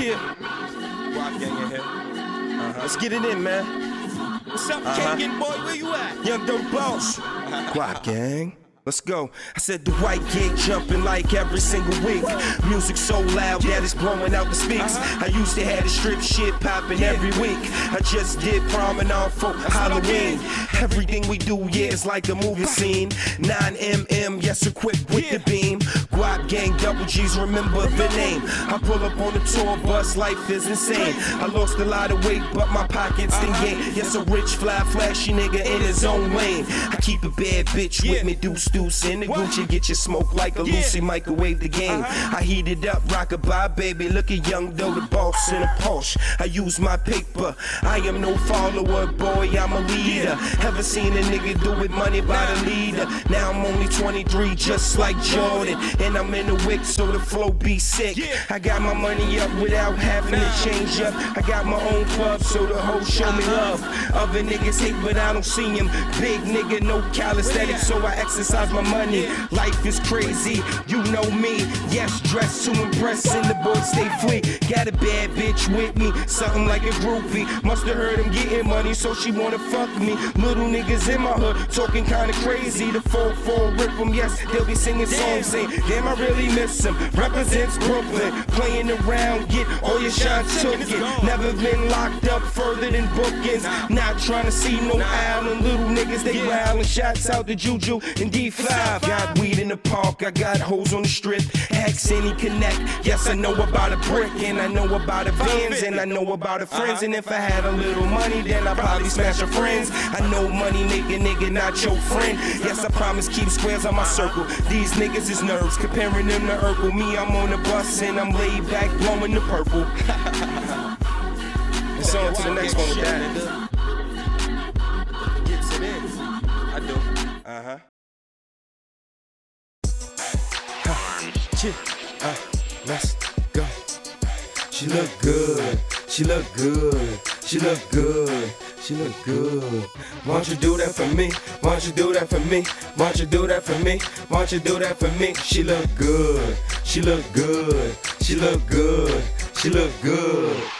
Chill. Guap gang in here. Uh-huh. Let's get it in, man. What's up, Uh-huh. Boy? Where you at? Young Dope Boss. Guap gang. Let's go. I said the white gig jumping like every single week. Music so loud that it's blowing out the speaks. I used to have the strip shit popping every week. I just did prom and all for Halloween. Everything we do, yeah, it's like a movie scene. 9mm, yes, equipped with the beam. G's, remember the name. I pull up on the tour bus, life is insane. I lost a lot of weight, but my pockets didn't uh-huh. gain. Yes, a rich, fly, flashy nigga in his own lane. I keep a bad bitch with me, deuce deuce in the Gucci, get your smoke like a Lucy, microwave the game. Uh-huh. I heat it up, rock a bye, baby. Look at young Doe, the boss in a Porsche. I use my paper. I am no follower, boy, I'm a leader. Ever seen a nigga do it money by the leader? Now I'm only 23, just like Jordan. And I'm in the wick, so the flow be sick. I got my money up without having to change up. I got my own club, so the hoes show me love. Other niggas hate, but I don't see him. Big nigga, no calisthenics, so I exercise my money. Life is crazy, you know me. Yes, dressed to impress, and the boys stay free. Got a bad bitch with me, something like a groupie. Musta heard him getting money, so she wanna fuck me. Little niggas in my hood talking kinda crazy. The 4-4 rip 'em, yes, they'll be singing songs saying, Damn, I really miss Represents Brooklyn, playing around, get all your shots took it. Never been locked up further than bookings. Not trying to see no island little niggas, they wildin'. Shots out to Juju and D5. Got weed in the park, I got hoes on the strip. Hacks any connect. Yes, I know about a brick, and I know about a Benz, and I know about a friends. And if I had a little money, then I'd probably smash her friends. I know money make a nigga not your friend. Yes, I promise keep squares on my circle. These niggas is nerves, comparing them to Urkel. Me, I'm on the bus and I'm laid back, blowing the purple. It's on to the next one with that. Gets it in. I do. Uh huh. Chill. Uh, let's go. She look good. She look good. She look good. She look good. Won't you do that for me? Won't you do that for me? Won't you do that for me? Won't you do that for me? She look good. She look good. She look good. She look good.